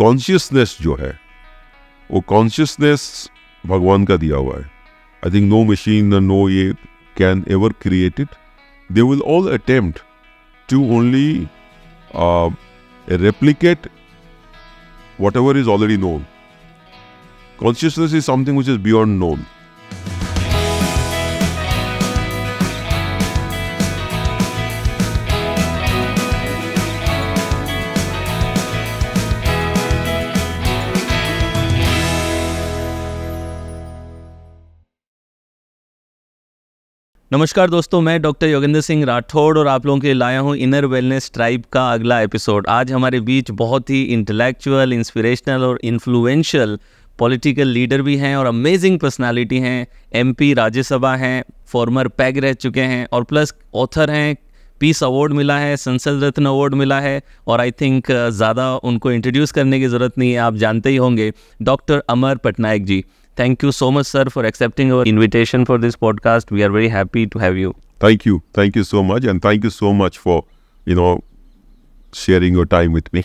Consciousness जो है, वो कॉन्शियसनेस भगवान का दिया हुआ है। I think no machine no ये can ever created they will all attempt to only replicate whatever is already known consciousness is something which is beyond known नमस्कार दोस्तों, मैं डॉक्टर योगेंद्र सिंह राठौड़ और आप लोगों के लिए लाया हूँ इनर वेलनेस ट्राइब का अगला एपिसोड आज हमारे बीच बहुत ही इंटेलेक्चुअल इंस्पिरेशनल और इन्फ्लुएंशियल पॉलिटिकल लीडर भी हैं और अमेजिंग पर्सनालिटी हैं। एमपी राज्यसभा हैं फॉर्मर पैग रह चुके हैं और प्लस ऑथर हैं पीस अवार्ड मिला है संसद रत्न अवार्ड मिला है और आई थिंक ज़्यादा उनको इंट्रोड्यूस करने की ज़रूरत नहीं है, आप जानते ही होंगे। Doctor Amar Patnaik ji. Thank you so much, sir, for accepting our invitation for this podcast. We are very happy to have you. Thank you. Thank you so much. And thank you so much for, you know, sharing your time with me.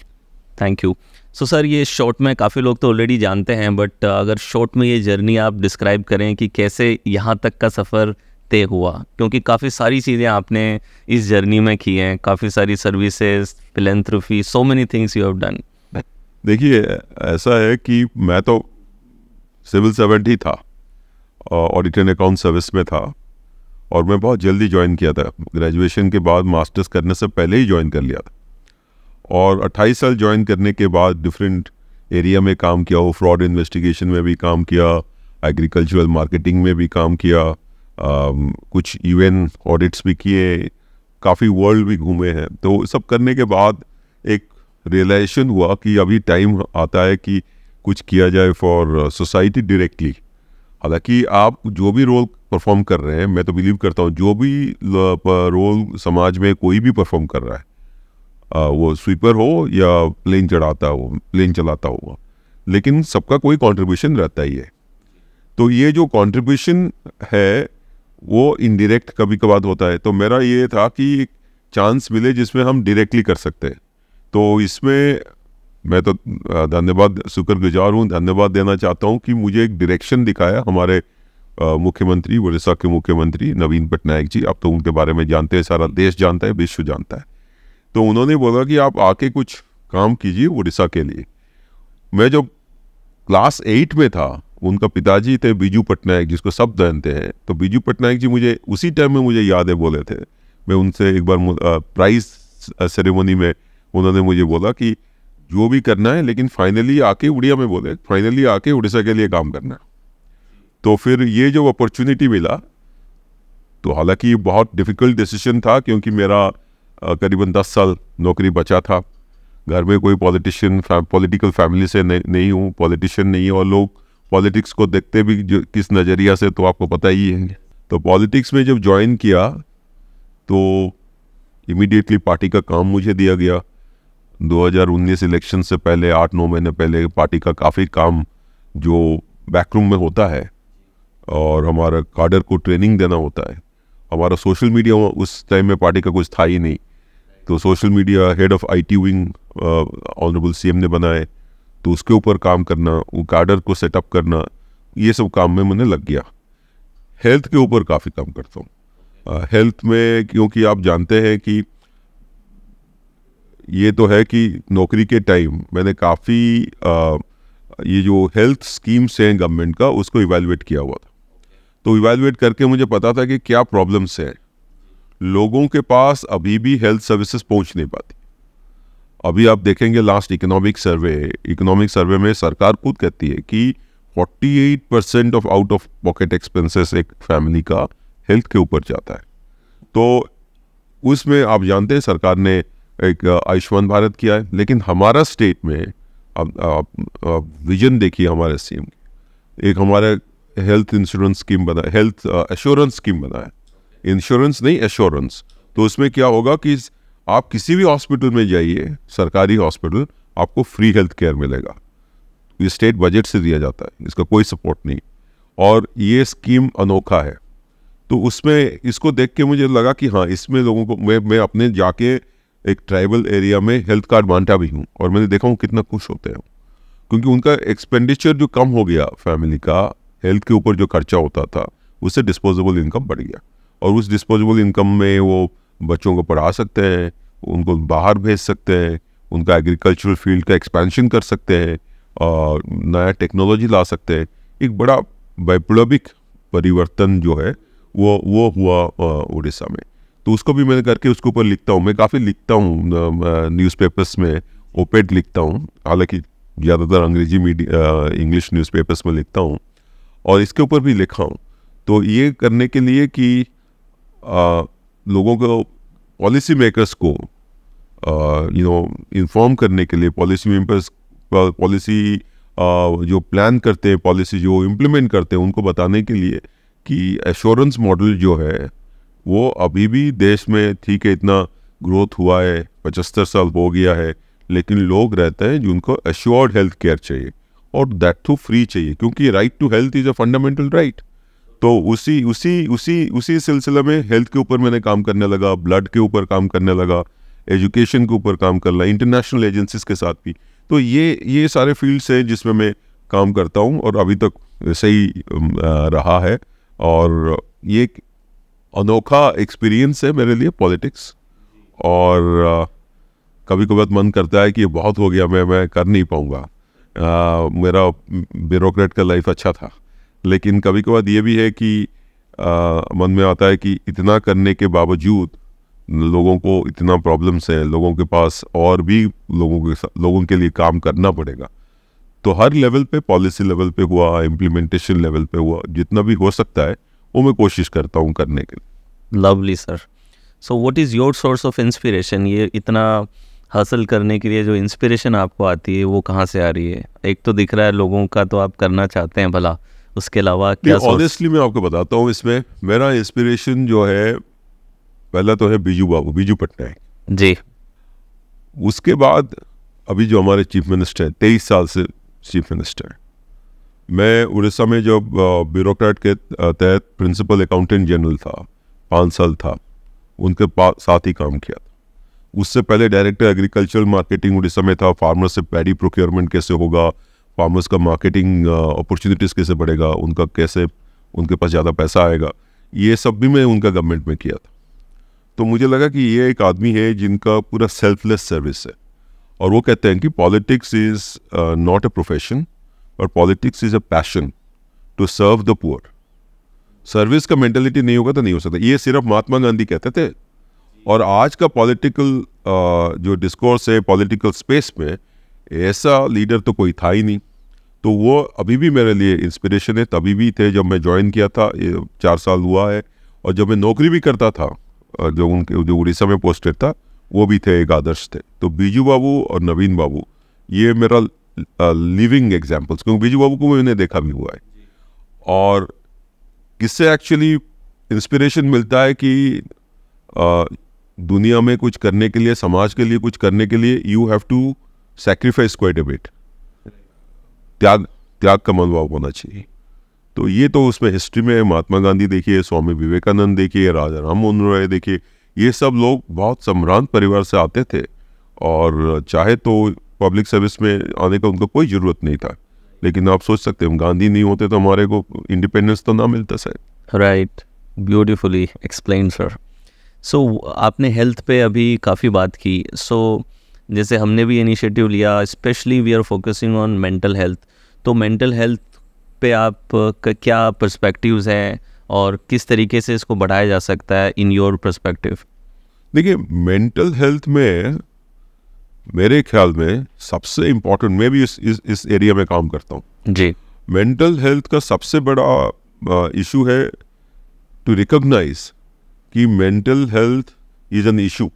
Thank you so sir ये short में काफ़ी लोग तो already जानते हैं but uh, अगर short में ये जर्नी आप डिस्क्राइब करें कि कैसे यहाँ तक का सफ़र तय हुआ क्योंकि काफ़ी सारी चीज़ें आपने इस जर्नी में की हैं काफ़ी सारी services philanthropy so many things you have done देखिए ऐसा है कि मैं तो सिविल सर्वेंट ही था ऑडिट एंड अकाउंट सर्विस में था और मैं बहुत जल्दी ज्वाइन किया था। ग्रेजुएशन के बाद मास्टर्स करने से पहले ही ज्वाइन कर लिया था। और 28 साल ज्वाइन करने के बाद डिफरेंट एरिया में काम किया वो फ्रॉड इन्वेस्टिगेशन में भी काम किया एग्रीकल्चरल मार्केटिंग में भी काम किया आ, कुछ यूएन ऑडिट्स भी किए काफ़ी वर्ल्ड भी घूमे हैं। तो सब करने के बाद एक रियलाइजेशन हुआ कि अभी टाइम आता है कि कुछ किया जाए फॉर सोसाइटी डायरेक्टली हालाँकि आप जो भी रोल परफॉर्म कर रहे हैं मैं तो बिलीव करता हूँ जो भी रोल समाज में कोई भी परफॉर्म कर रहा है आ, वो स्वीपर हो या प्लेन चढ़ाता हो प्लेन चलाता हो लेकिन सबका कोई कंट्रीब्यूशन रहता ही है। तो ये जो कंट्रीब्यूशन है वो इनडायरेक्ट कभी कभार होता है। तो मेरा ये था कि चांस मिले जिसमें हम डायरेक्टली कर सकते हैं। तो इसमें मैं तो धन्यवाद, शुक्रगुजार हूँ, धन्यवाद देना चाहता हूँ कि मुझे एक डायरेक्शन दिखाया हमारे मुख्यमंत्री, उड़ीसा के मुख्यमंत्री नवीन पटनायक जी। आप तो उनके बारे में जानते हैं, सारा देश जानता है, विश्व जानता है। तो उन्होंने बोला कि आप आके कुछ काम कीजिए उड़ीसा के लिए। मैं जब क्लास एट में था, उनका पिताजी थे बीजू पटनायक, जिसको सब जानते हैं। तो बीजू पटनायक जी मुझे उसी टाइम में मुझे याद है बोले थे। मैं उनसे एक बार प्राइज सेरेमनी में उन्होंने मुझे बोला कि जो भी करना है लेकिन फाइनली आके उड़िया में बोले फाइनली आके उड़ीसा के लिए काम करना है। तो फिर ये जो अपॉर्चुनिटी मिला तो हालाँकि बहुत डिफ़िकल्ट डिसीज़न था क्योंकि मेरा करीबन दस साल नौकरी बचा था। घर में कोई पॉलिटिशियन पॉलिटिकल फैमिली से नहीं, हूँ पॉलिटिशियन नहीं और लोग पॉलिटिक्स को देखते भी जो किस नज़रिया से तो आपको पता ही है। तो पॉलिटिक्स में जब ज्वाइन किया तो इमीडिएटली पार्टी का काम मुझे दिया गया। 2019 इलेक्शन से पहले, आठ नौ महीने पहले पार्टी का काफ़ी काम जो बैकरूम में होता है और हमारा कार्डर को ट्रेनिंग देना होता है। हमारा सोशल मीडिया उस टाइम में पार्टी का कुछ था ही नहीं। तो social media head of IT wing honourable CM ने बनाए। तो उसके ऊपर काम करना, वो कार्डर को सेटअप करना, ये सब काम में मैंने लग गया। हेल्थ के ऊपर काफ़ी काम करता हूँ। हेल्थ में क्योंकि आप जानते हैं कि ये तो है कि नौकरी के टाइम मैंने काफ़ी ये जो हेल्थ स्कीम्स हैं गवर्नमेंट का, उसको इवेलुएट किया हुआ था। तो इवेलुएट करके मुझे पता था कि क्या प्रॉब्लम्स हैं। लोगों के पास अभी भी हेल्थ सर्विसेज़ पहुँच नहीं पाती। अभी आप देखेंगे last economic survey economic survey में सरकार खुद कहती है कि 48 percent of out of pocket expenses एक फैमिली का हेल्थ के ऊपर जाता है। तो उसमें आप जानते हैं सरकार ने एक आयुष्मान भारत किया है, लेकिन हमारा स्टेट में, अब, आप विजन देखिए हमारे सीएम एक हमारा हेल्थ इंश्योरेंस स्कीम बना हेल्थ एश्योरेंस स्कीम बना है। इंश्योरेंस नहीं एश्योरेंस तो उसमें क्या होगा कि आप किसी भी हॉस्पिटल में जाइए, सरकारी हॉस्पिटल आपको फ्री हेल्थ केयर मिलेगा। ये स्टेट बजट से दिया जाता है, इसका कोई सपोर्ट नहीं। और ये स्कीम अनोखा है। तो उसमें इसको देख के मुझे लगा कि हाँ इसमें लोगों को, मैं मैं अपने जाके एक ट्राइबल एरिया में हेल्थ कार्ड बांटा भी हूँ और मैंने देखा हूँ कितना खुश होते हैं क्योंकि उनका एक्सपेंडिचर जो कम हो गया फैमिली का हेल्थ के ऊपर जो खर्चा होता था, उससे डिस्पोजेबल इनकम बढ़ गया। और उस डिस्पोजेबल इनकम में वो बच्चों को पढ़ा सकते हैं, उनको बाहर भेज सकते हैं, उनका एग्रीकल्चरल फ़ील्ड का एक्सपेंशन कर सकते हैं, और नया टेक्नोलॉजी ला सकते हैं। एक बड़ा वैप्लविक परिवर्तन जो है, वो वो हुआ उड़ीसा में। तो उसको भी मैंने करके उसके ऊपर लिखता हूँ। मैं काफ़ी लिखता हूँ न्यूज़पेपर्स में ओपेड लिखता हूँ। हालाँकि ज़्यादातर अंग्रेज़ी मीडिया इंग्लिश न्यूज़पेपर्स में लिखता हूँ और इसके ऊपर भी लिखा हूँ। तो ये करने के लिए कि आ, लोगों को पॉलिसी मेकर्स को यू नो इन्फॉर्म करने के लिए पॉलिसी मेकर्स पॉलिसी जो प्लान करते हैं पॉलिसी जो इम्प्लीमेंट करते हैं उनको बताने के लिए कि एश्योरेंस मॉडल जो है वो अभी भी देश में ठीक है, इतना ग्रोथ हुआ है, पचहत्तर साल हो गया है, लेकिन लोग रहते हैं जिनको एश्योर्ड हेल्थ केयर चाहिए और दैट टू फ्री चाहिए, क्योंकि right to health is a fundamental right तो उसी उसी उसी उसी सिलसिले में हेल्थ के ऊपर मैंने काम करने लगा ब्लड के ऊपर काम करने लगा एजुकेशन के ऊपर काम करना इंटरनेशनल एजेंसीज के साथ भी। तो ये ये सारे फील्ड्स हैं जिसमें मैं काम करता हूँ और अभी तक सही रहा है और ये अनोखा एक्सपीरियंस है मेरे लिए पॉलिटिक्स और कभी कभी मन करता है कि ये बहुत हो गया मैं मैं कर नहीं पाऊँगा। मेरा ब्यूरोक्रेट का लाइफ अच्छा था लेकिन कभी कभार ये भी है कि आ, मन में आता है कि इतना करने के बावजूद लोगों को इतना प्रॉब्लम्स हैं लोगों के पास और भी लोगों के लोगों के लिए काम करना पड़ेगा। तो हर लेवल पे पॉलिसी लेवल पे हुआ इम्प्लीमेंटेशन लेवल पे हुआ जितना भी हो सकता है वो मैं कोशिश करता हूँ करने के लिए। Lovely sir so what is your source of inspiration ये इतना हासिल करने के लिए जो इंस्पिरेशन आपको आती है वो कहाँ से आ रही है? एक तो दिख रहा है लोगों का तो आप करना चाहते हैं भला। उसके अलावा क्या ऑनेस्टली मैं आपको बताता हूँ इसमें मेरा इंस्पिरेशन जो है पहला तो है बीजू बाबू बीजू पटनायक। जी। उसके बाद अभी जो हमारे चीफ मिनिस्टर हैं तेईस साल से चीफ मिनिस्टर मैं उड़ीसा में जब ब्यूरोक्रेट के तहत प्रिंसिपल अकाउंटेंट जनरल था, पाँच साल था, उनके पास साथ ही काम किया था। उससे पहले डायरेक्टर एग्रीकल्चरल मार्केटिंग उड़ीसा में था फार्मर से पैडी प्रोक्योरमेंट कैसे होगा फार्मर्स का मार्केटिंग अपॉर्चुनिटीज़ कैसे बढ़ेगा, उनका कैसे, उनके पास ज़्यादा पैसा आएगा, ये सब भी मैं उनका गवर्नमेंट में किया था। तो मुझे लगा कि ये एक आदमी है जिनका पूरा सेल्फलेस सर्विस है। और वो कहते हैं कि politics is not a profession और politics is a passion to serve the poor service का मेंटेलिटी नहीं होगा तो नहीं हो सकता। ये सिर्फ़ महात्मा गांधी कहते थे। और आज का पॉलिटिकल जो डिस्कोर्स है पॉलिटिकल स्पेस में, ऐसा लीडर तो कोई था ही नहीं। तो वो अभी भी मेरे लिए इंस्पिरेशन है। तभी भी थे जब मैं ज्वाइन किया था। ये चार साल हुआ है। और जब मैं नौकरी भी करता था जो उनके, जो उड़ीसा में पोस्टेड था, वो भी थे, एक आदर्श थे। तो बीजू बाबू और नवीन बाबू, ये मेरा लिविंग एग्जाम्पल्स क्योंकि बीजू बाबू को मैंने देखा भी हुआ है। और किससे एक्चुअली इंस्पिरेशन मिलता है कि दुनिया में कुछ करने के लिए, समाज के लिए कुछ करने के लिए you have to sacrifice quite bit त्याग त्याग का मनोभाव होना चाहिए। तो ये तो उसमें हिस्ट्री में महात्मा गांधी देखिए, स्वामी विवेकानंद देखिए, राजा राम मोहन रॉय देखिए, ये सब लोग बहुत सम्रांत परिवार से आते थे। और चाहे तो पब्लिक सर्विस में आने का उनको कोई ज़रूरत नहीं था। लेकिन आप सोच सकते हैं गांधी नहीं होते तो हमारे को इंडिपेंडेंस तो ना मिलता sir. Right beautifully explain sir so आपने हेल्थ पे अभी काफ़ी बात की। सो so, जैसे हमने भी इनिशिएटिव लिया specially we are focusing on mental health तो मेंटल हेल्थ पे आप क्या पर्सपेक्टिव्स हैं और किस तरीके से इसको बढ़ाया जा सकता है इन योर पर्सपेक्टिव देखिए मेंटल हेल्थ में मेरे ख्याल में सबसे इम्पोर्टेंट मैं भी इस इस, इस एरिया में काम करता हूँ। जी। मेंटल हेल्थ का सबसे बड़ा इशू है टू रिकॉग्नाइज कि mental health is an issue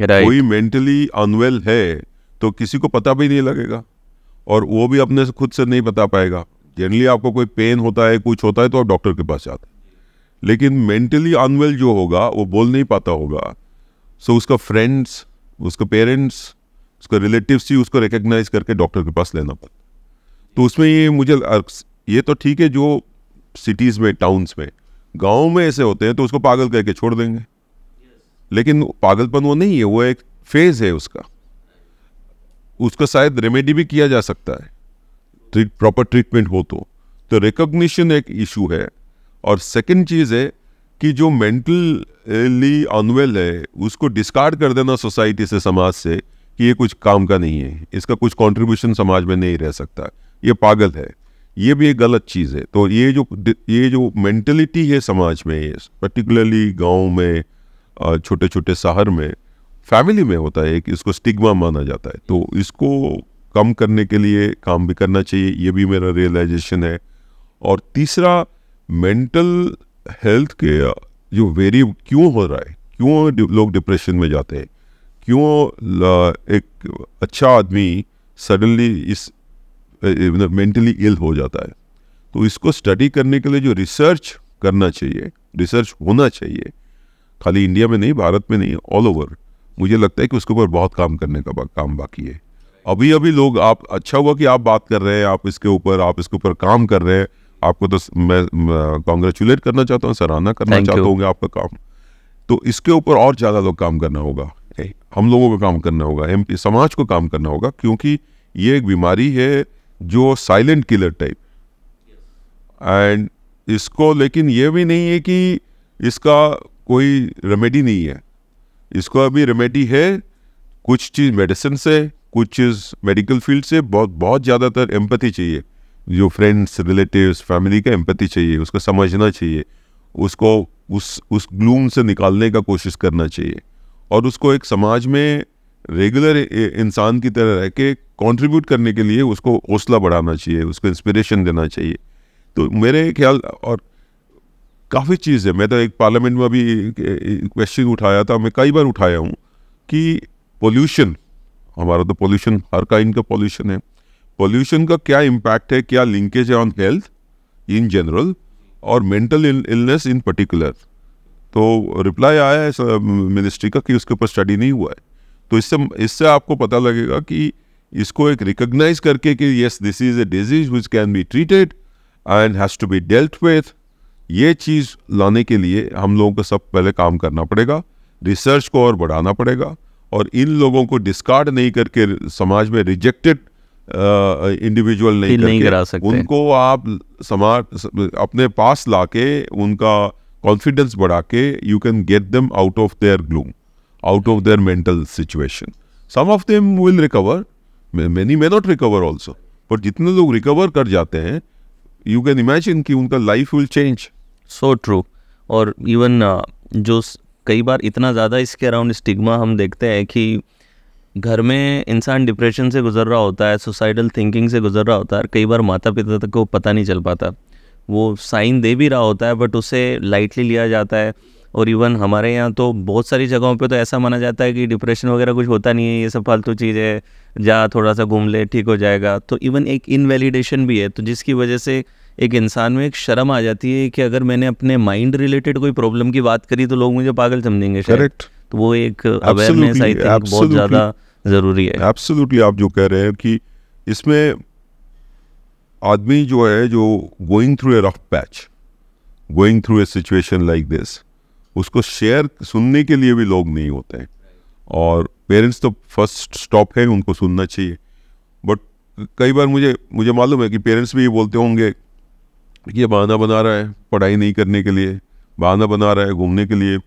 कोई मेंटली अनवेल है तो किसी को पता भी नहीं लगेगा और वो भी अपने से खुद से नहीं बता पाएगा। जनरली आपको कोई पेन होता है कुछ होता है तो आप डॉक्टर के पास जाते हैं। लेकिन मेंटली अनवेल जो होगा वो बोल नहीं पाता होगा। सो so उसका फ्रेंड्स उसका पेरेंट्स उसका रिलेटिव ही उसको रिकग्नाइज करके डॉक्टर के पास लेना पड़ता तो उसमें ये मुझे ये तो ठीक है जो सिटीज़ में टाउन्स में, गाँव में ऐसे होते हैं तो उसको पागल कह के छोड़ देंगे। लेकिन पागलपन वो नहीं है, वो एक फ़ेज़ है उसका। उसका शायद रेमेडी भी किया जा सकता है। ट्रीट प्रॉपर ट्रीटमेंट हो तो। तो रिकॉग्निशन एक इशू है। और सेकंड चीज़ है कि जो मेंटली अनवेल है, उसको डिस्कार्ड कर देना सोसाइटी से, समाज से कि ये कुछ काम का नहीं है, इसका कुछ कंट्रीब्यूशन समाज में नहीं रह सकता। ये पागल है। ये भी एक गलत चीज़ है। तो ये जो ये जो मेंटलिटी है समाज में पर्टिकुलरली गाँव में छोटे छोटे शहर में फैमिली में होता है कि इसको स्टिग्मा माना जाता है। तो इसको कम करने के लिए काम भी करना चाहिए। ये भी मेरा रियलाइजेशन है। और तीसरा मेंटल हेल्थ के जो वेरी क्यों हो रहा है? क्यों लोग डिप्रेशन में जाते हैं? क्यों एक अच्छा आदमी सडनली इस मेंटली इल हो जाता है? तो इसको स्टडी करने के लिए जो रिसर्च करना चाहिए रिसर्च होना चाहिए खाली इंडिया में नहीं भारत में नहीं ऑल ओवर मुझे लगता है कि उसके ऊपर बहुत काम करने का बा, काम बाकी है। अभी अभी लोग आप अच्छा हुआ कि आप बात कर रहे हैं आप इसके ऊपर आप इसके ऊपर काम कर रहे हैं आपको तो मैं कॉन्ग्रेचुलेट करना चाहता हूँ सराहना करना चाहता हूँ आपका काम तो इसके ऊपर और ज़्यादा लोग काम करना होगा। हम लोगों को काम करना होगा एमपी समाज को काम करना होगा, क्योंकि ये एक बीमारी है जो साइलेंट किलर टाइप एंड इसको, लेकिन ये भी नहीं है कि इसका कोई रेमेडी नहीं है। इसको अभी रेमेडी है, कुछ चीज़ मेडिसिन से, कुछ चीज़ मेडिकल फ़ील्ड से, बहुत बहुत ज़्यादातर एम्पति चाहिए। जो फ्रेंड्स रिलेटिव्स फैमिली का एम्पति चाहिए, उसको समझना चाहिए। उसको उस उस ग्लूम से निकालने का कोशिश करना चाहिए। और उसको एक समाज में रेगुलर इंसान की तरह रह के कंट्रीब्यूट करने के लिए उसको हौसला बढ़ाना चाहिए, उसको इंस्पिरेशन देना चाहिए। तो मेरे ख्याल और काफ़ी चीज़ है। मैं तो एक पार्लियामेंट में अभी क्वेश्चन उठाया था, मैं कई बार उठाया हूँ कि पोल्यूशन हमारा तो पोल्यूशन हर काइंड का पोल्यूशन है। पोल्यूशन का क्या इम्पैक्ट है, क्या लिंकेज है ऑन हेल्थ इन जनरल और मेंटल इलनेस इन पर्टिकुलर तो रिप्लाई आया है मिनिस्ट्री का कि उसके ऊपर स्टडी नहीं हुआ है। तो इससे इससे आपको पता लगेगा कि इसको एक रिकग्नाइज करके कि yes this is a disease which can be treated and has to be dealt with ये चीज़ लाने के लिए हम लोगों को सब पहले काम करना पड़ेगा रिसर्च को और बढ़ाना पड़ेगा और इन लोगों को डिस्कार्ड नहीं करके समाज में रिजेक्टेड इंडिविजुअल नहीं, नहीं करा सकते। उनको आप समाज अपने पास लाके उनका कॉन्फिडेंस बढ़ा के you can get them out of their gloom out of their mental situation some of them will recover many may not recover also but जितने लोग रिकवर कर जाते हैं यू कैन इमेजिन कि उनका life will change so true और even uh, जो कई बार इतना ज़्यादा इसके अराउंड स्टिग्मा हम देखते हैं कि घर में इंसान डिप्रेशन से गुजर रहा होता है सुसाइडल थिंकिंग से गुजर रहा होता है कई बार माता पिता तक को पता नहीं चल पाता। वो साइन दे भी रहा होता है बट उसे लाइटली लिया जाता है। और इवन हमारे यहाँ तो बहुत सारी जगहों पे तो ऐसा माना जाता है कि डिप्रेशन वगैरह कुछ होता नहीं है ये सब फालतू चीज़ है। जा थोड़ा सा घूम ले ठीक हो जाएगा। तो इवन एक इनवैलिडेशन भी है तो जिसकी वजह से एक इंसान में एक शर्म आ जाती है कि अगर मैंने अपने माइंड रिलेटेड कोई प्रॉब्लम की बात करी तो लोग मुझे पागल समझेंगे करेक्ट तो वो एक अवेयरनेस आई थिंक बहुत ज़्यादा ज़रूरी है। एब्सोल्युटली आप जो कह रहे हैं कि इसमें आदमी जो है, जो going through a rough patch going through a situation like this उसको शेयर सुनने के लिए भी लोग नहीं होते हैं। और पेरेंट्स तो फ़र्स्ट स्टॉप है, उनको सुनना चाहिए। बट कई बार मुझे मुझे मालूम है कि पेरेंट्स भी ये बोलते होंगे कि ये बहाना बना रहा है पढ़ाई नहीं करने के लिए, बहाना बना रहा है घूमने के लिए,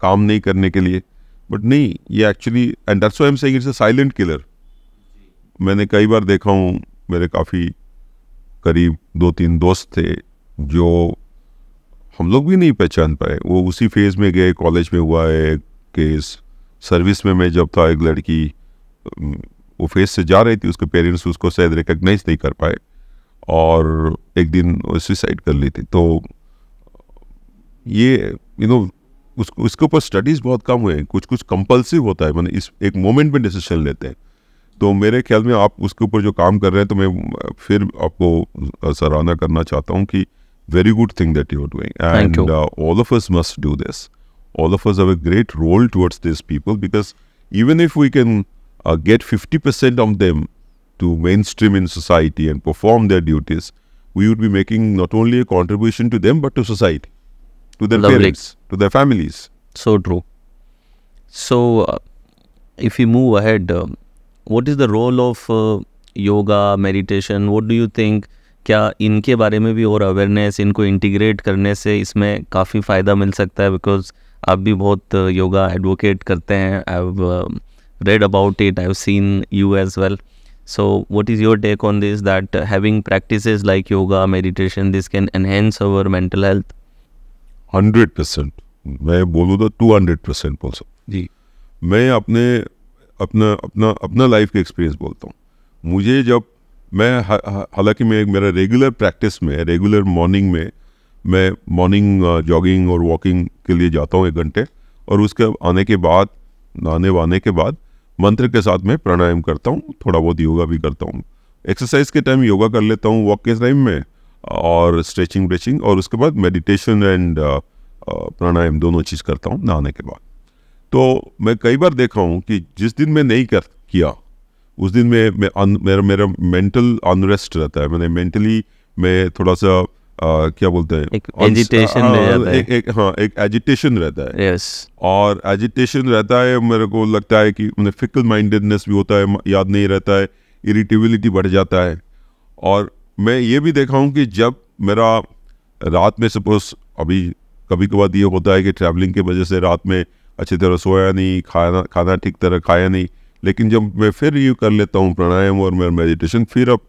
काम नहीं करने के लिए। बट नहीं, ये actually and that's am saying it's a silent killer मैंने कई बार देखा हूँ, मेरे काफ़ी करीब दो तीन दोस्त थे, जो हम लोग भी नहीं पहचान पाए। वो उसी फ़ेज़ में गए कॉलेज में हुआ है केस सर्विस में मैं जब था, एक लड़की वो फेस से जा रही थी, उसके पेरेंट्स उसको शायद रिकग्नाइज नहीं कर पाए और एक दिन सुसाइड कर ली थी। तो ये यू नो उस, उसके ऊपर स्टडीज़ बहुत कम हुए कुछ कुछ कंपल्सिव होता है मैंने इस, एक मोमेंट में डिसीज़न लेते हैं। तो मेरे ख्याल में आप उसके ऊपर जो काम कर रहे हैं तो मैं फिर आपको सराहना करना चाहता हूँ कि very good thing that you are all of us must do this all of us have great role towards this people because even if we can get fifty percent of them to mainstream in society and perform their duties we would be making not only a contribution to them but to society to their parents to their families so true so if you move ahead what is the role of yoga meditation what do you think क्या इनके बारे में भी और awareness इनको integrate करने से इसमें काफ़ी फ़ायदा मिल सकता है? बिकॉज़ आप भी बहुत uh, योगा एडवोकेट करते हैं। I have read about it I have seen you as well so what is your take on this that having practice like yoga meditation this can enhance our mental health hundred मैं बोलूँ तो two hundred जी। मैं अपने अपना अपना अपना life का experience बोलता हूँ। मुझे जब मैं हालाँकि मैं मेरा रेगुलर प्रैक्टिस में रेगुलर मॉर्निंग में, मैं मॉर्निंग जॉगिंग और वॉकिंग के लिए जाता हूँ एक घंटे और उसके आने के बाद, नहाने वाने के बाद मंत्र के साथ मैं प्राणायाम करता हूँ, थोड़ा बहुत योगा भी करता हूँ। एक्सरसाइज के टाइम योगा कर लेता हूँ वॉक के टाइम में और स्ट्रेचिंग ब्रेचिंग और उसके बाद मेडिटेशन एंड प्राणायाम दोनों चीज़ करता हूँ नहाने के बाद। तो मैं कई बार देखा हूँ कि जिस दिन मैं नहीं कर किया उस दिन में मैं अन, मेरा मेरा मेंटल अनरेस्ट रहता है। मैंने मेंटली मैं थोड़ा सा अ, क्या बोलते हैं? एक agitation हाँ, है। एक, एक हाँ एक एजिटेशन रहता है। Yes. और एजिटेशन रहता है मेरे को लगता है कि मैंने फिकल माइंडेडनेस भी होता है याद नहीं रहता है इरिटेबिलिटी बढ़ जाता है। और मैं ये भी देखा हूँ कि जब मेरा रात में सपोज़ अभी कभी कभार ये होता है कि ट्रैवलिंग की वजह से रात में अच्छी तरह सोया नहीं खाना खाना ठीक तरह खाया नहीं। लेकिन जब मैं फिर ये कर लेता हूँ प्राणायाम और मेरा मेडिटेशन फिर अब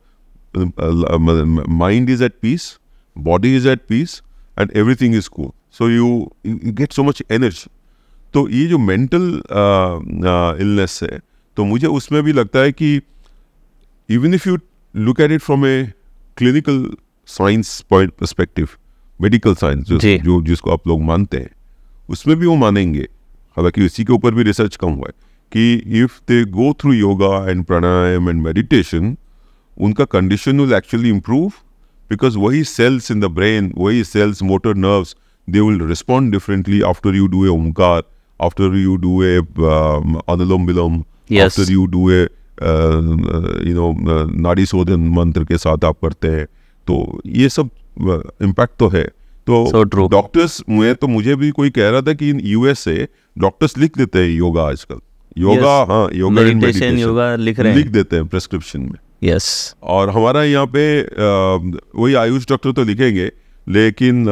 mind is at peace body is at peace and everything is cool so you you get so much energy तो ये जो मेंटल इलनेस है तो मुझे उसमें भी लगता है कि even if you look at it from a clinical science point perspective medical science जो। जो जिसको आप लोग मानते हैं उसमें भी वो मानेंगे। हालाँकि उसी के ऊपर भी रिसर्च कम हुआ है कि if they go through yoga and pranayama and meditation उनका condition will actually improve because वही सेल्स इन द ब्रेन वही cells motor nerves they will respond differently after you do a um, anulom vilom Yes. after you do a uh, uh, you know uh, नाड़ी शोधन मंत्र के साथ आप करते हैं तो ये सब इम्पैक्ट तो है तो. डॉक्टर्स में तो मुझे भी कोई कह रहा था कि इन यूएसए डॉक्टर्स लिख देते हैं योगा आजकल योगा Yes. हाँ योगा meditation योगा लिख रहे हैं। लिख देते हैं प्रेस्क्रिप्शन में यस yes और हमारा यहाँ पे वही आयुष डॉक्टर तो लिखेंगे लेकिन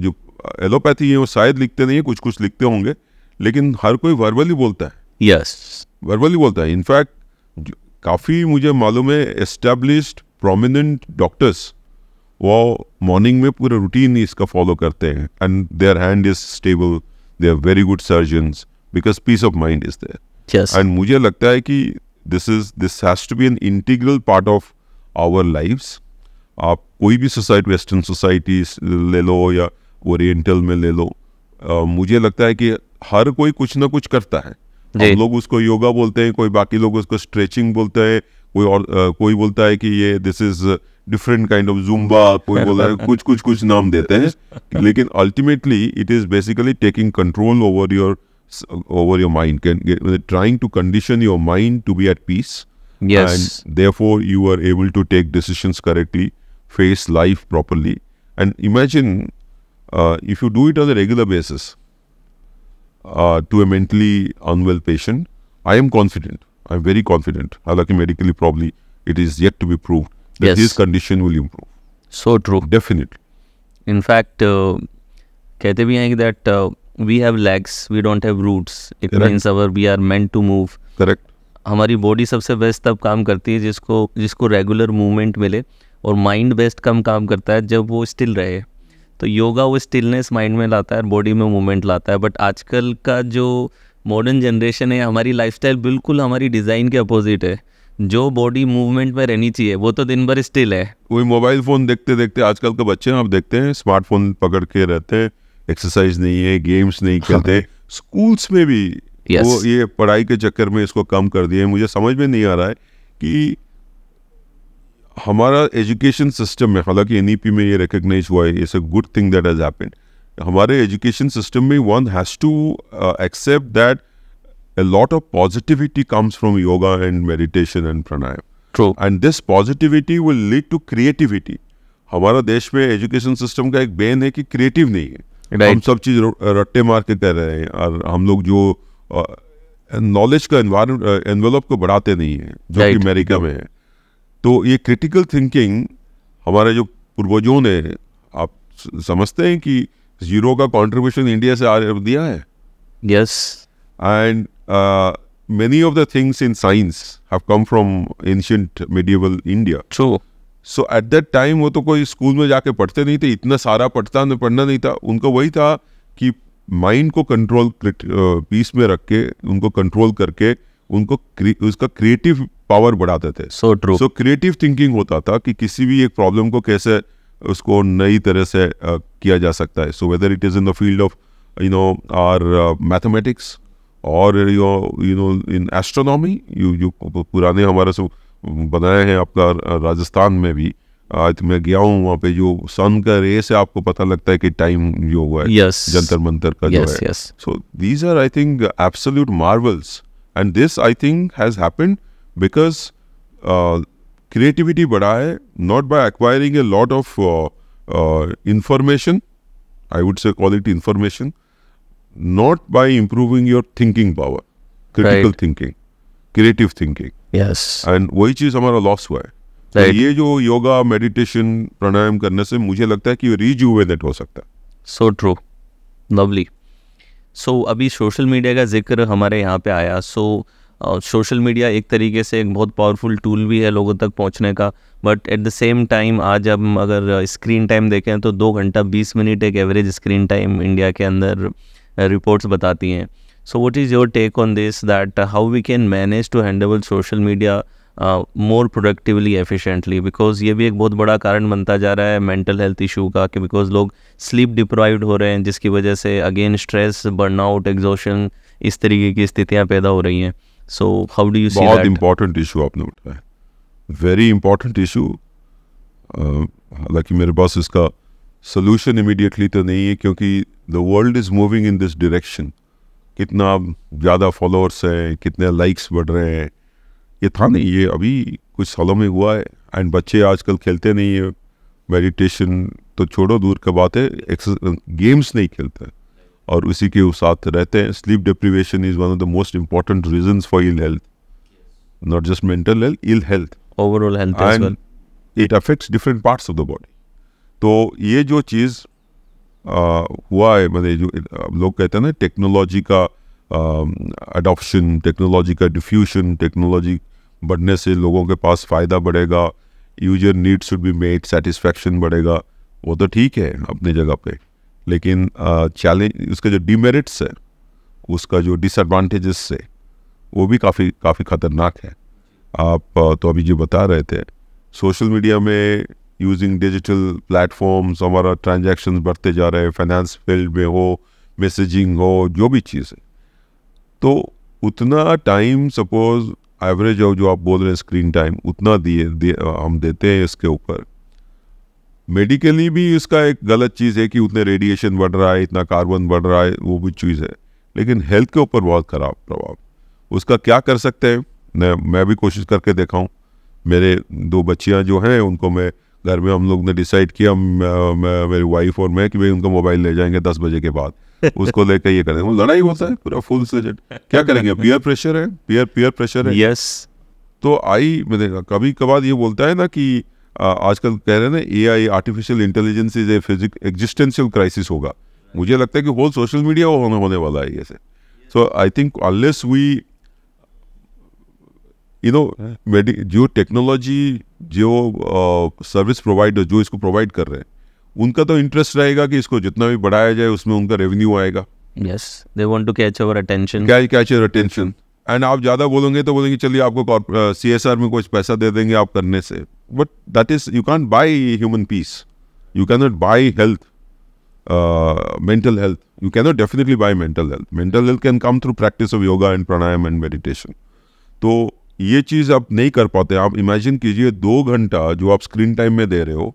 जो एलोपैथी है वो शायद लिखते नहीं है कुछ कुछ लिखते होंगे लेकिन हर कोई वर्बली बोलता है यस yes वर्बली बोलता है इनफैक्ट काफ़ी मुझे मालूम है एस्टेब्लिश्ड प्रोमिनेंट डॉक्टर्स वो मॉर्निंग में पूरा रूटीन इसका फॉलो करते हैं। And their hand is stable they are very good surgeons because peace of mind is there and मुझे लगता है कि this is this has to be an integral part of our lives आप कोई भी सोसाइटी वेस्टर्न सोसाइटी ले लो या oriental में ले लो अ, मुझे लगता है कि हर कोई कुछ ना कुछ करता है। हम लोग उसको योगा बोलते हैं कोई बाकी लोग उसको स्ट्रेचिंग बोलते हैं कोई और अ, कोई बोलता है कि ये this is different kind of Zumba कोई बोलता है कुछ कुछ कुछ नाम देते हैं लेकिन ultimately it is basically taking control over your over your mind can get, trying to condition your mind to be at peace Yes. and therefore you are able to take decisions correctly face life properly and imagine uh, if you do it on a regular basis uh, to a mentally unwell patient i am confident i'm very confident halanki medically probably it is yet to be proved that Yes. his condition will improve. So true. Definitely. In fact uh, कहते भी हैं that uh, we have legs we don't have roots. It Correct. means our we are meant to move. Correct. हमारी body सबसे best तब काम करती है जिसको जिसको रेगुलर मूवमेंट मिले और माइंड बेस्ट कम काम करता है जब वो स्टिल रहे. तो योगा वो स्टिलनेस माइंड में लाता है और बॉडी में मूवमेंट लाता है. बट आजकल का जो मॉडर्न जनरेशन है हमारी लाइफस्टाइल बिल्कुल हमारी डिज़ाइन के अपोजिट है. जो बॉडी मूवमेंट में रहनी चाहिए वो तो दिन भर स्टिल है। वही मोबाइल फ़ोन देखते देखते आजकल के बच्चे आप देखते हैं स्मार्टफ़ोन पकड़ के रहते हैं एक्सरसाइज नहीं है गेम्स नहीं खेलते स्कूल्स में भी Yes. वो ये पढ़ाई के चक्कर में इसको कम कर दिए मुझे समझ में नहीं आ रहा है कि हमारा एजुकेशन सिस्टम में हालाँकि एन में ये रिकग्नाइज हुआ है it's a good thing that has happened हमारे एजुकेशन सिस्टम में one has to accept that a lot of positivity comes from yoga and meditation and pranayam true and this positivity will lead to creativity हमारा देश में education system का एक Ben है कि creative नहीं है। Right. हम सब चीज़ रट्टे मार के कर रहे हैं और हम लोग जो नॉलेज का एनवायरमेंट एनवेलप को बढ़ाते नहीं है जो right. कि अमेरिका में है। तो ये क्रिटिकल थिंकिंग हमारे जो पूर्वजों ने आप समझते हैं कि ज़ीरो का कंट्रीब्यूशन इंडिया से आ दिया है? Yes and uh, many of the things in science have come from ancient medieval India. True So at that time वो तो कोई स्कूल में जाके पढ़ते नहीं थे इतना सारा पढ़ता न पढ़ना नहीं था। उनको वही था कि माइंड को कंट्रोल पीस में रख के उनको कंट्रोल करके उनको उसका क्रिएटिव पावर बढ़ाते थे। So true so creative thinking होता था कि किसी भी एक प्रॉब्लम को कैसे उसको नई तरह से अ, किया जा सकता है। So whether it is in the field of you know or mathematics और you you know in astronomy you जो पुराने हमारे सब बनाए हैं आपका राजस्थान में भी। आज मैं गया हूँ वहाँ पे जो सन का रे से आपको पता लगता है कि टाइम जो हुआ है yes. जंतर मंतर का yes, जो है so these are I think absolute marvels and this I think has happen because creativity बढ़ा है not by acquiring a lot of information I would say quality information not by improving your thinking power, critical Right. thinking, creative thinking, yes and वही चीज़ हमारा loss हुआ है। तो Right. ये जो yoga meditation प्राणायाम करने से मुझे लगता है कि रिजुवेनेट हो सकता है। सो ट्रू लवली सो अभी सोशल मीडिया का ज़िक्र हमारे यहाँ पे आया। सो सोशल मीडिया एक तरीके से एक बहुत पावरफुल टूल भी है लोगों तक पहुँचने का। But at the same time आज हम अगर स्क्रीन टाइम देखें तो दो घंटा बीस मिनट एक एवरेज स्क्रीन टाइम इंडिया के अंदर रिपोर्ट्स बताती हैं। So what is your take on this that how we can manage to handle social media more productively efficiently because ये भी एक बहुत बड़ा कारण बनता जा रहा है मेंटल हेल्थ इशू का कि बिकॉज़ लोग स्लीप डिप्राइव्ड हो रहे हैं जिसकी वजह से अगेन स्ट्रेस बर्नआउट एग्जॉशन इस तरीके की स्थितियाँ पैदा हो रही हैं। So how do you see बहुत दैट इम्पोर्टेंट इशू आपने उठाया। वेरी इंपॉर्टेंट इशू हालाँकि मेरे पास इसका सोल्यूशन इमीडिएटली तो नहीं है क्योंकि the world is moving in this direction कितना ज़्यादा फॉलोअर्स हैं कितने लाइक्स बढ़ रहे हैं। ये था नहीं ये अभी कुछ सालों में हुआ है। एंड बच्चे आजकल खेलते नहीं है। मेडिटेशन तो छोड़ो दूर का बात है। गेम्स नहीं खेलते। और उसी के साथ रहते हैं। Sleep deprivation is one of the most important reason for ill health not just mental health, ill health, overall health it affects different parts of the body. तो ये जो चीज़ हुआ है मतलब जो लोग कहते हैं ना टेक्नोलॉजी का अडॉप्शन टेक्नोलॉजी का डिफ्यूशन टेक्नोलॉजी बढ़ने से लोगों के पास फ़ायदा बढ़ेगा user need should be made satisfaction बढ़ेगा, वो तो ठीक है अपनी जगह पे। लेकिन चैलेंज उसका जो डिमेरिट्स है, उसका जो डिसएडवांटेजेस है, वो भी काफ़ी काफ़ी ख़तरनाक है। आप तो अभी जो बता रहे थे सोशल मीडिया में यूजिंग डिजिटल प्लेटफॉर्म्स हमारा ट्रांजैक्शंस बढ़ते जा रहे हैं फाइनेंस फ़ील्ड में हो मैसेजिंग हो, जो भी चीज़ है। तो उतना टाइम सपोज़ एवरेज हो जो आप बोल रहे हैं स्क्रीन टाइम उतना दिए दिए हम देते हैं इसके ऊपर। मेडिकली भी इसका एक गलत चीज़ है कि उतने रेडिएशन बढ़ रहा है, इतना कार्बन बढ़ रहा है, वो भी चीज़ है। लेकिन हेल्थ के ऊपर बहुत ख़राब प्रभाव। उसका क्या कर सकते हैं? मैं भी कोशिश करके देखा हूँ। मेरे दो बच्चियाँ जो हैं, उनको मैं घर में हम लोग ने डिसाइड किया मेरी वाइफ और मैं कि भाई उनका मोबाइल ले जाएँगे दस बजे के बाद। उसको लेकर ये करेंगे। लड़ाई होता है पूरा फुल सजेट क्या करेंगे? पीयर प्रेशर है? पीयर पीयर प्रेशर है? यस तो आई मैंने कभी कभार ये बोलता है ना कि आजकल कह रहे हैं ना A I artificial intelligence is a physic existential crisis होगा। मुझे लगता है कि होल सोशल मीडिया होने होने वाला है ऐसे। So I think unless we you know जो टेक्नोलॉजी जो सर्विस प्रोवाइडर जो इसको प्रोवाइड कर रहे हैं उनका तो इंटरेस्ट रहेगा कि इसको जितना भी बढ़ाया जाए उसमें उनका रेवेन्यू आएगा। Yes they want to catch our attention क्या कैच योर अटेंशन एंड आप ज़्यादा बोलोगे तो बोलेंगे चलिए आपको सी एस आर में कुछ पैसा दे देंगे आप करने से। But that is you can buy human peace you can not buy health mental health you can not definitely buy mental health mental health can come through practice of yoga and pranayama and meditation तो ये चीज़ आप नहीं कर पाते। आप imagine कीजिए दो घंटा जो आप स्क्रीन टाइम में दे रहे हो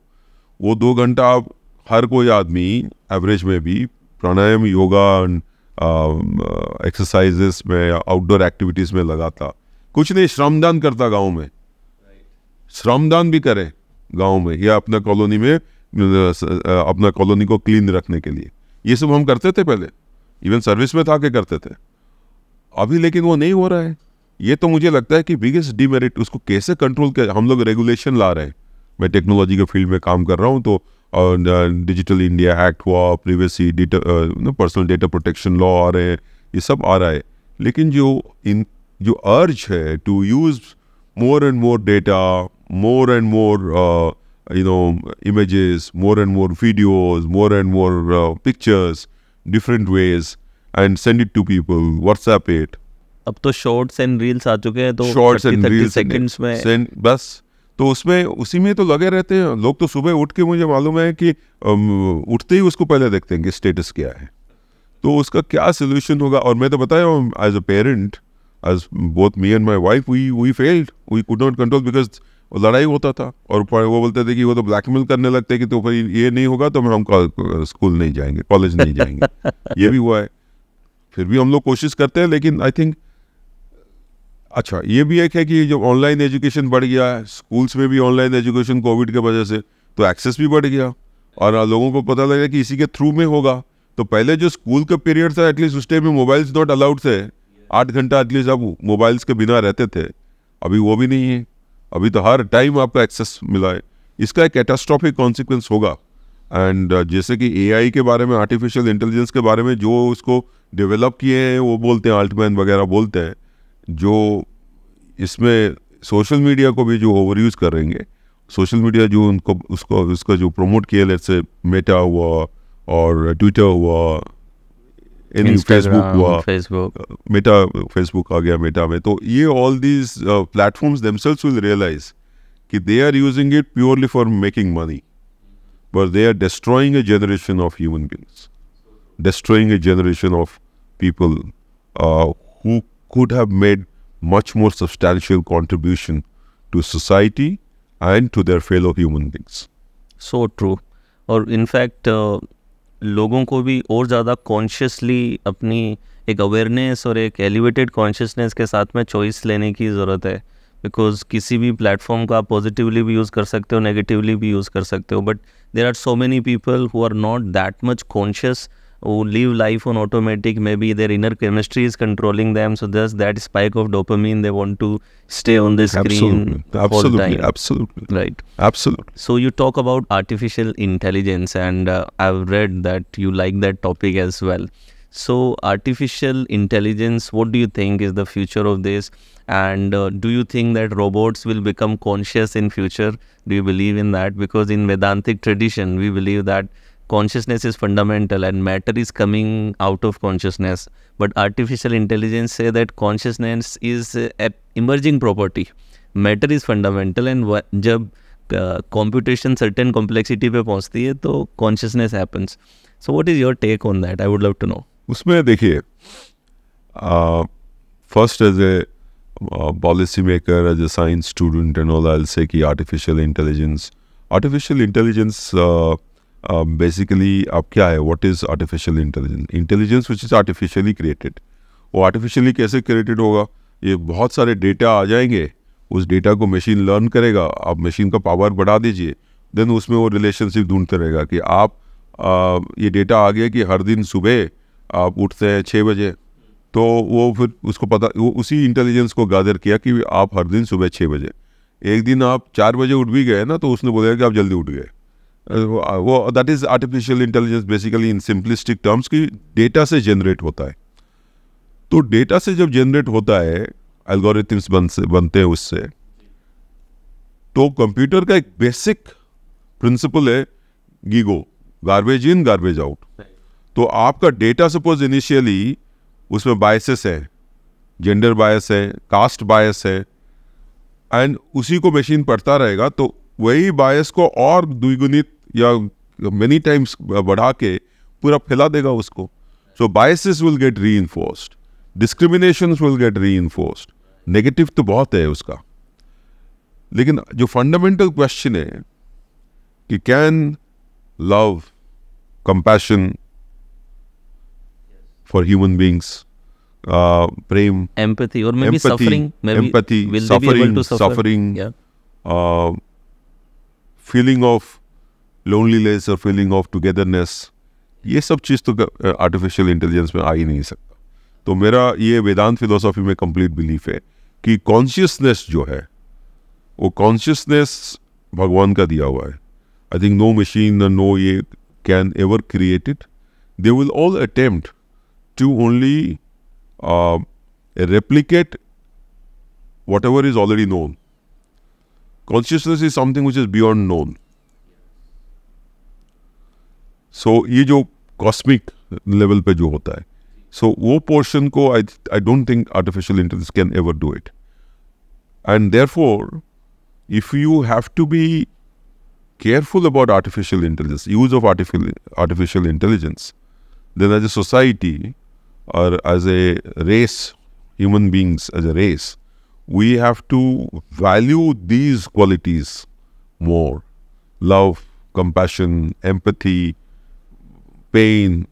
वो दो घंटा आप हर कोई आदमी एवरेज में भी प्राणायाम योगा एक्सरसाइजेस में या आउटडोर एक्टिविटीज़ में लगाता। कुछ नहीं श्रमदान करता गाँव में। श्रमदान भी करे गाँव में या अपना कॉलोनी में अ, अपना कॉलोनी को क्लीन रखने के लिए। ये सब हम करते थे पहले। इवन सर्विस में था के करते थे। अभी लेकिन वो नहीं हो रहा है। ये तो मुझे लगता है कि बिगेस्ट डिमेरिट उसको कैसे कंट्रोल किया? हम लोग रेगुलेशन ला रहे हैं। मैं टेक्नोलॉजी के फ़ील्ड में काम कर रहा हूँ तो डिजिटल इंडिया एक्ट हुआ privacy data personal data protection law आ रहे हैं ये सब आ रहा है। लेकिन जो इन जो अर्ज़ है to use more and more data more and more know images more and more videos more and more uh, pictures different ways and send it to people whatsapp it अब तो शॉर्ट्स एंड रील्स आ चुके हैं तो shorts and reels seconds में बस। तो उसमें उसी में तो लगे रहते हैं। लोग तो सुबह उठ के मुझे मालूम है कि उठते ही उसको पहले देखते हैं कि स्टेटस क्या है। तो उसका क्या सोल्यूशन होगा? और मैं तो बताया हूँ as a parent as both me and my wife we we failed we could not control because लड़ाई होता था। और वो बोलते थे कि वो तो ब्लैकमेल करने लगते कि तो फिर ये नहीं होगा तो हम स्कूल नहीं जाएँगे कॉलेज नहीं जाएँगे। ये भी हुआ है। फिर भी हम लोग कोशिश करते हैं लेकिन आई थिंक अच्छा ये भी एक है कि जब ऑनलाइन एजुकेशन बढ़ गया है स्कूल्स में भी ऑनलाइन एजुकेशन कोविड के वजह से तो एक्सेस भी बढ़ गया। और लोगों को पता लगा कि इसी के थ्रू में होगा। तो पहले जो स्कूल का पीरियड था एटलीस्ट उस टाइम में मोबाइल्स नॉट अलाउड थे। आठ घंटा एटलीस्ट आप मोबाइल्स के बिना रहते थे। अभी वो भी नहीं है। अभी तो हर टाइम आपको एक्सेस मिला है। इसका एक कैटास्ट्रॉफिक कॉन्सिक्वेंस होगा। एंड uh, जैसे कि एआई के बारे में आर्टिफिशियल इंटेलिजेंस के बारे में जो उसको डेवलप किए हैं वो बोलते हैं आल्टमैन वगैरह बोलते हैं। जो इसमें सोशल मीडिया को भी जो ओवर यूज़ करेंगे सोशल मीडिया जो उनको उसको उसका जो प्रमोट किया लेट से मेटा हुआ और ट्विटर हुआ फेसबुक हुआ फेसबुक मेटा फेसबुक आ गया मेटा में तो ये all these platforms themselves will realize कि they are using it purely for making money but they are destroying a generation of human beings destroying a generation of people who could have made much more substantial contribution to society and to their fellow human beings. So true. और in fact uh, लोगों को भी और ज़्यादा consciously अपनी एक awareness और एक एलिवेटेड कॉन्शियसनेस के साथ में चॉइस लेने की ज़रूरत है बिकॉज़ किसी भी प्लेटफॉर्म का आप पॉजिटिवली भी यूज़ कर सकते हो नेगेटिवली भी यूज़ कर सकते हो but there are so many people who are not that much conscious who live life on automatic. Maybe their inner chemistry is controlling them. So there's that spike of dopamine. They want to stay on the screen absolutely. absolutely. time. absolutely. Right. Absolutely. So you talk about artificial intelligence and uh, i've read that you like that topic as well. So artificial intelligence what do you think is the future of this? And uh, do you think that robots will become conscious in future? Do you believe in that? Because in vedantic tradition we believe that consciousness is fundamental and matter is coming out of consciousness but artificial intelligence say that consciousness is a emerging property matter is fundamental and जब computation certain complexity पे पहुंचती है तो consciousness happens so what is your take on that i would love to know उसमें देखिए first as a policy maker as a science student and all I say कि artificial intelligence artificial basically अब क्या है? What is artificial intelligence intelligence which is artificially created वो artificially कैसे created होगा? ये बहुत सारे डेटा आ जाएँगे। उस डेटा को मशीन लर्न करेगा। आप मशीन का पावर बढ़ा दीजिए। देन उसमें वो रिलेशनशिप ढूंढते रहेगा कि आप आ, ये डेटा आ गया कि हर दिन सुबह आप उठते हैं छः बजे। तो वो फिर उसको पता वो उसी इंटेलिजेंस को गादर किया कि आप हर दिन सुबह छः बजे। एक दिन आप चार बजे उठ भी गए ना तो उसने बोला कि आप जल्दी उठ गए। वो that is artificial intelligence basically in simplistic terms की डेटा से जनरेट होता है। तो डेटा से जब जनरेट होता है एल्गोरिथम्स बन से, बनते हैं उससे तो कंप्यूटर का एक बेसिक प्रिंसिपल है GIGO garbage in garbage out तो आपका डेटा सपोज़ इनिशियली उसमें बायसेस है जेंडर बायस है कास्ट बायस है एंड उसी को मशीन पढ़ता रहेगा तो वही बायस को और द्विगुणित या मेनी टाइम्स बढ़ा के पूरा फैला देगा उसको। So biases will get reinforced discrimination will get reinforced negative तो बहुत है उसका। लेकिन जो फंडामेंटल क्वेश्चन है कि can love compassion for human beings Prem empathy. Maybe empathy, will suffering, loneliness और फीलिंग ऑफ़ टुगेदरनेस ये सब चीज़ तो आर्टिफिशियल इंटेलिजेंस में आ ही नहीं सकता। तो मेरा ये वेदांत फिलोसॉफी में कंप्लीट बिलीफ है कि कॉन्शियसनेस जो है, वो कॉन्शियसनेस भगवान का दिया हुआ है। I think no machine no ये can ever create it they will all attempt to only replicate whatever is already known consciousness is something which is beyond known so ये जो कॉस्मिक लेवल पे जो होता है सो वो पोर्शन को I I don't think artificial intelligence can ever do it and therefore if you have to be careful about artificial intelligence use of artificial artificial intelligence then as a society और as a race human beings as a race we have to value these qualities more love compassion empathy pain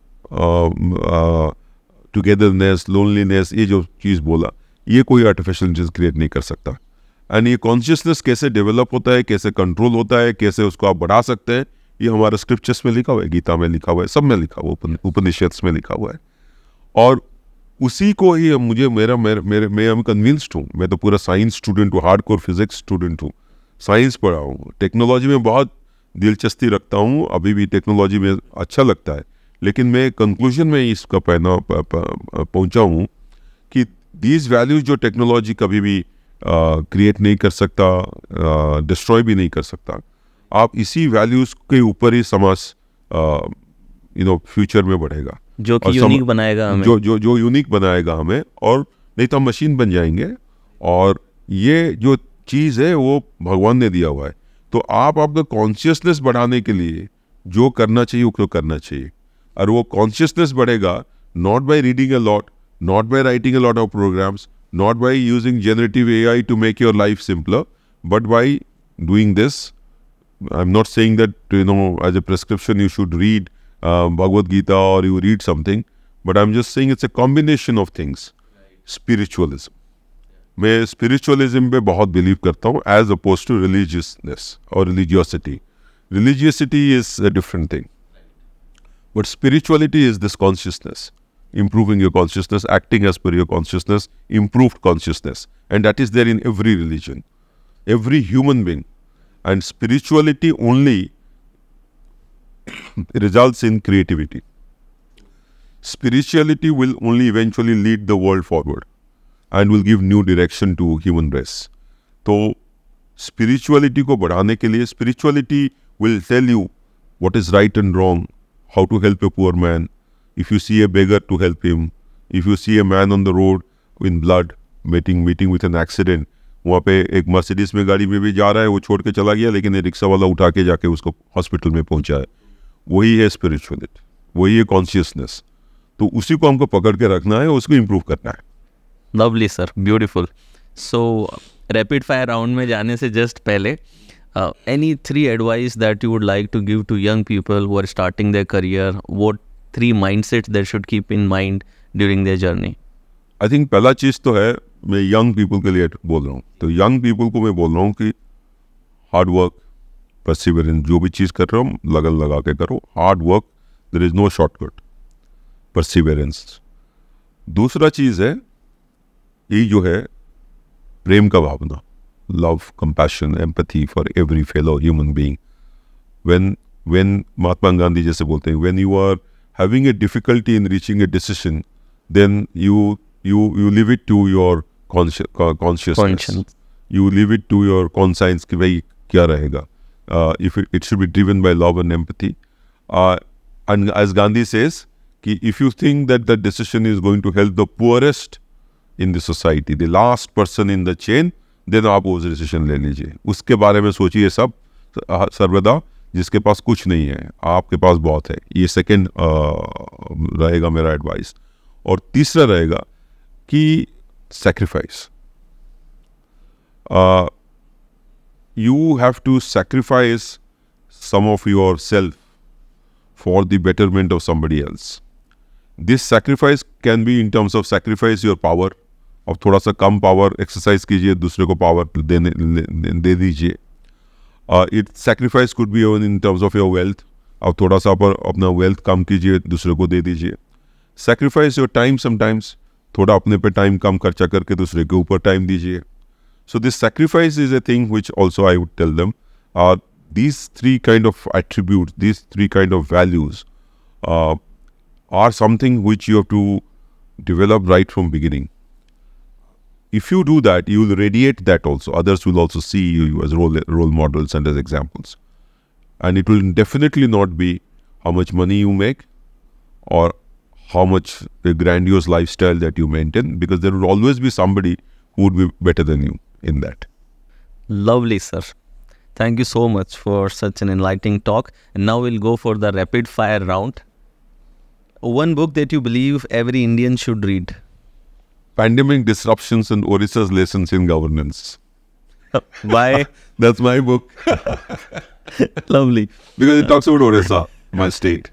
togetherness loneliness ये जो चीज़ बोला, ये कोई artificial intelligence create नहीं कर सकता। And ये कॉन्शियसनेस कैसे डेवलप होता है, कैसे कंट्रोल होता है, कैसे उसको आप बढ़ा सकते हैं, ये हमारे स्क्रिप्चर्स में लिखा हुआ है, गीता में लिखा हुआ है, सब में लिखा हुआ है उपनिषद में लिखा हुआ है। और उसी को ही मुझे, मेरा, मेरे मेरे, मैं हम कन्विंस्ड हूँ, मैं तो पूरा साइंस स्टूडेंट हूँ हार्ड कोर फिजिक्स स्टूडेंट हूँ साइंस पढ़ा हूँ टेक्नोलॉजी में बहुत दिलचस्पी रखता हूँ। अभी भी टेक्नोलॉजी में अच्छा लगता है। लेकिन मैं कंक्लूजन में इसका पहना पहुँचा हूँ कि दीज वैल्यूज़ जो टेक्नोलॉजी कभी भी क्रिएट नहीं कर सकता डिस्ट्रॉय भी नहीं कर सकता। आप इसी वैल्यूज़ के ऊपर ही समाज यू नो फ्यूचर में बढ़ेगा। जो कि यूनिक बनाएगा हमें। जो जो जो यूनिक बनाएगा हमें और नहीं तो हम मशीन बन जाएँगे। और ये जो चीज़ है वो भगवान ने दिया हुआ है। तो आप आपका कॉन्शियसनेस बढ़ाने के लिए जो करना चाहिए वो क्यों करना चाहिए? और वो कॉन्शियसनेस बढ़ेगा not by reading a lot not by writing a lot of programs not by using generative A I to make your life simpler but by doing this I am not saying that you know as a prescription you should read Bhagavad Gita और you read something but I am just saying it's a combination of things spiritualism मैं spiritualism पे बहुत believe करता हूँ as oppose to religiousness और religiosity religiosity is a different thing but spirituality is this consciousness improving your consciousness, acting as per your consciousness, improved consciousness. And that is there in every religion, every human being. And spirituality only results in creativity. Spirituality will only eventually lead the world forward. And will give new direction to human race तो spirituality को बढ़ाने के लिए spirituality will tell you what is right and wrong, how to help a poor man, if you see a beggar to help him, if you see a man on the road in blood, meeting meeting with an accident, वहाँ पे एक Mercedes में गाड़ी में भी जा रहा है वो छोड़ के चला गया लेकिन रिक्शा वाला उठा के जाके उसको हॉस्पिटल में पहुँचा है। वही है स्पिरिचुअलिटी वही है कॉन्शियसनेस तो उसी को हमको पकड़ के रखना है और उसको इम्प्रूव करना है। Lovely sir beautiful so rapid fire round में जाने से जस्ट पहले any three advice that you would like to give to young people who are starting their career what three mindset they should keep in mind during their journey I think पहला चीज़ तो है, मैं young people के लिए बोल रहा हूँ। तो यंग पीपल को मैं बोल रहा हूँ कि हार्ड वर्क परसिवरेंस जो भी चीज़ कर रहे हो, लगन लगा के करो। Hard work there is no shortcut perseverance दूसरा चीज़ है ये जो है प्रेम का भावना love compassion empathy for every fellow human being when when Mahatma Gandhi जैसे बोलते हैं when you are having a difficulty in reaching a decision then you you you leave it to your consciousness you leave it to your conscience कि भाई क्या रहेगा? If it should be driven by love and empathy and as Gandhi says कि if you think that the decision is going to help the poorest in the society the last person in the chain then आप वो decision ले लीजिए। उसके बारे में सोचिए सब सर्वदा, जिसके पास कुछ नहीं है, आपके पास बहुत है। ये सेकेंड रहेगा मेरा एडवाइस और तीसरा रहेगा कि sacrifice you have to sacrifice some of your self for the betterment of somebody else this sacrifice can be in terms of sacrifice your power और थोड़ा सा कम पावर एक्सरसाइज कीजिए दूसरे को पावर देने दे दीजिए। It sacrifice could be in terms of your wealth और थोड़ा सा पर अपना वेल्थ कम कीजिए दूसरे को दे दीजिए। सेक्रीफाइस योर टाइम समटाइम्स थोड़ा अपने पे टाइम कम खर्चा करके दूसरे के ऊपर टाइम दीजिए। So this sacrifice is a thing which also I would tell them are three kind of attributes, these three kind of values, uh, are something which you have to develop right from beginning. If you do that, you will radiate that also. Others will also see you as role role models and as examples, and it will definitely not be how much money you make or how much a grandiose lifestyle that you maintain, because there will always be somebody who would be better than you in that. Lovely, sir. Thank you so much for such an enlightening talk. And now we'll go for the rapid fire round. One book that you believe every Indian should read. Pandemic disruptions and Orissa's lessons in governance. Why? That's my book Lovely. because it talks about Orissa, my state.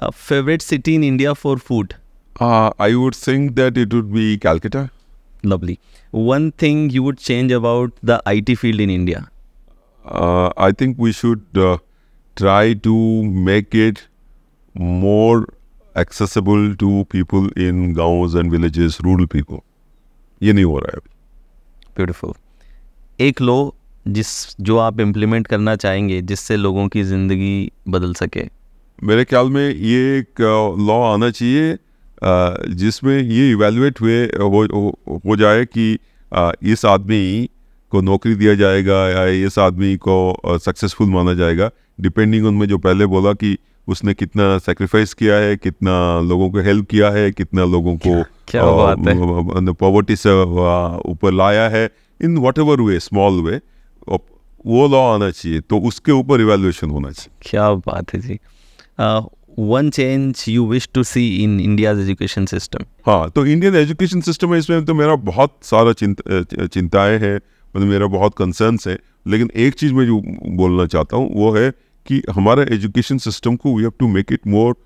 A favorite city in India for food. Uh, I would think that it would be Calcutta. Lovely. One thing you would change about the IT field in India. Uh, I think we should uh, try to make it more accessible to people in gaons and villages, rural people. ये नहीं हो रहा है अभी। Beautiful एक लो जिस जो आप इम्प्लीमेंट करना चाहेंगे जिससे लोगों की ज़िंदगी बदल सके। मेरे ख्याल में ये एक लॉ आना चाहिए जिसमें ये इवेलुएट हुए हो, हो, हो जाए कि इस आदमी को नौकरी दिया जाएगा या इस आदमी को सक्सेसफुल माना जाएगा। डिपेंडिंग उनमें जो पहले बोला कि उसने कितना सेक्रीफाइस किया है कितना लोगों को हेल्प किया है कितना लोगों को क्या बात है। पॉवर्टी से ऊपर लाया है in whatever way small way वो लॉ आना चाहिए तो उसके ऊपर इवेल्युएशन होना चाहिए। क्या बात है जी। One change you wish to see in India education system हाँ तो इंडियन एजुकेशन सिस्टम है इसमें तो मेरा बहुत सारा चिंत, चिंताएँ हैं मतलब मेरा बहुत कंसर्न्स है लेकिन एक चीज़ मैं जो बोलना चाहता हूँ वो है कि हमारा एजुकेशन सिस्टम को we have to make it more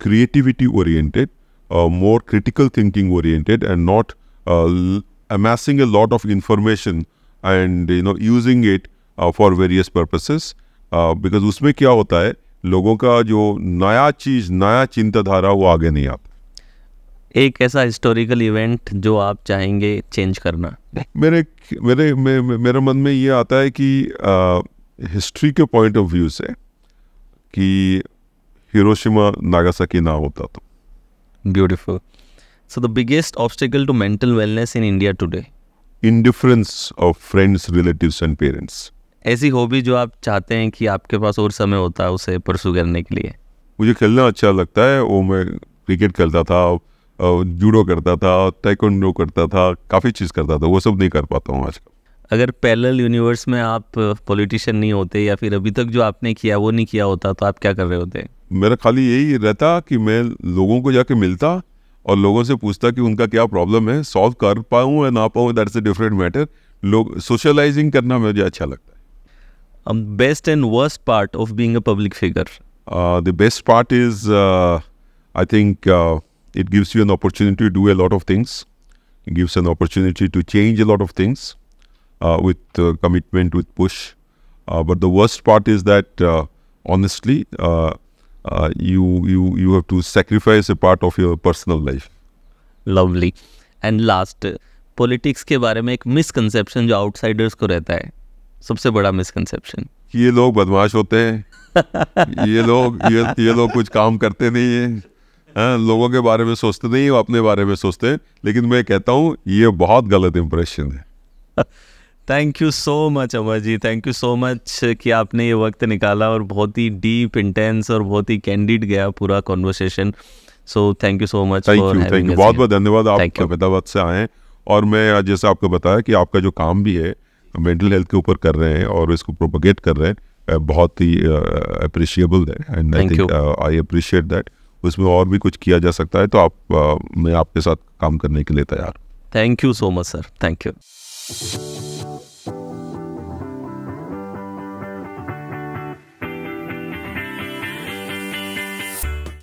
creativity oriented more critical thinking oriented and not amassing a lot of information and you know using it uh, for various purposes. Uh, उसमें क्या होता है? लोगों का जो नया चीज़ नया चिंताधारा वो आगे नहीं आता। एक ऐसा हिस्टोरिकल इवेंट जो आप चाहेंगे चेंज करना। मेरे मेरे मे, मे- मेरे मन में ये आता है कि हिस्ट्री के पॉइंट ऑफ़ व्यू से कि हिरोशिमा नागासाकी ना होता तो। Beautiful so the biggest obstacle to mental wellness in India today indifference of friends relatives and parents ऐसी हॉबी जो आप चाहते हैं कि आपके पास और समय होता है उसे परसू करने के लिए। मुझे खेलना अच्छा लगता है वो मैं क्रिकेट खेलता था जूडो करता था taekwondo करता था काफ़ी चीज़ करता था वो सब नहीं कर पाता हूँ आजकल। अगर पैरेलल यूनिवर्स में आप पॉलिटिशियन नहीं होते या फिर अभी तक जो आपने किया वो नहीं किया होता तो आप क्या कर रहे होते? मेरा खाली यही रहता कि मैं लोगों को जाके मिलता और लोगों से पूछता कि उनका क्या प्रॉब्लम है सॉल्व कर पाऊँ या ना पाऊँ दैट्स अ डिफरेंट मैटर लोग सोशलाइजिंग करना मुझे अच्छा लगता है। Best and worst part of being a public figure the best part is I think it an opportunity to do a lot of things. It gives an opportunity to change a lot of things. uh, with uh, commitment, with push. Uh, but the worst part is that, uh, honestly, uh, uh, you you you have to sacrifice a part of your personal life. Lovely and last politics के बारे में एक misconception जो outsiders को रहता है सबसे बड़ा मिसकंसेप्शन ये लोग बदमाश होते हैं। ये लोग ये ये लोग कुछ काम करते नहीं है। हाँ, लोगों के बारे में सोचते नहीं वो अपने बारे में सोचते हैं। लेकिन मैं कहता हूँ ये बहुत गलत इम्प्रेशन है। Thank you so much Amar ji thank you so much कि आपने ये वक्त निकाला और बहुत ही डीप इंटेंस और बहुत ही कैंडिड गया पूरा conversation so thank you so much thank you thank you बहुत बहुत धन्यवाद। आप अहमदाबाद से आए और मैं आज जैसे आपको बताया कि आपका जो काम भी है मेंटल हेल्थ के ऊपर कर रहे हैं और इसको प्रोपोगेट कर रहे हैं बहुत ही अप्रिशिएबल है। And I think I appreciate that उसमें और भी कुछ किया जा सकता है तो आप अ, मैं आपके साथ काम करने के लिए तैयार। Thank you so much sir thank you Thank you.